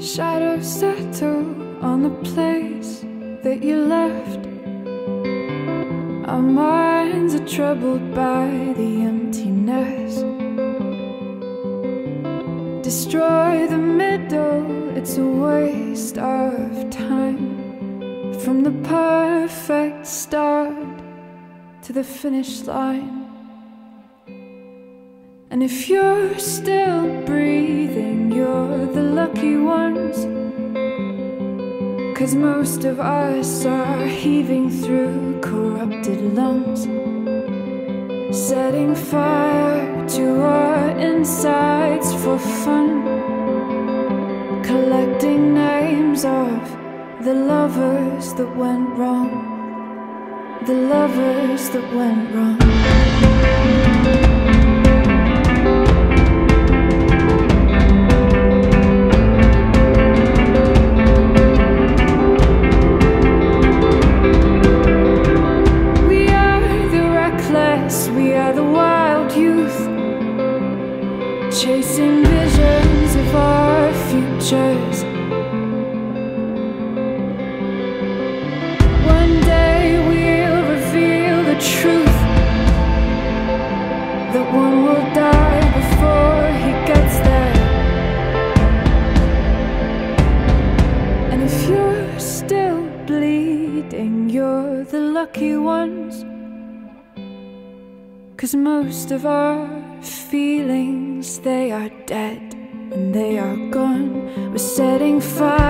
Shadows settle on the place that you left. Our minds are troubled by the emptiness. Destroy the middle, it's a waste of time. From the perfect start to the finish line. And if you're still breathing, you're the lucky ones. Cause most of us are heaving through corrupted lungs. Setting fire to our insides for fun. Collecting names of the lovers that went wrong. The lovers that went wrong. Chasing visions of our futures. One day we'll reveal the truth that one will die before he gets there. And if you're still bleeding, you're the lucky ones. Cause most of our feelings, they are dead and they are gone. We're setting fire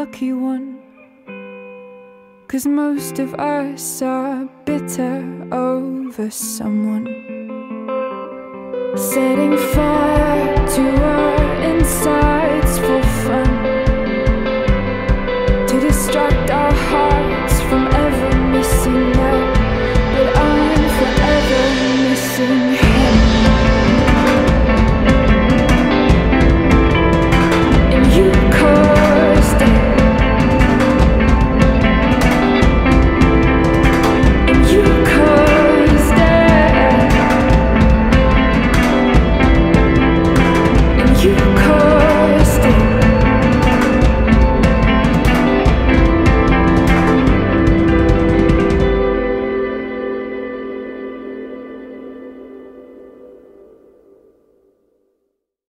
lucky one. Cause most of us are bitter over someone. Setting fire to our.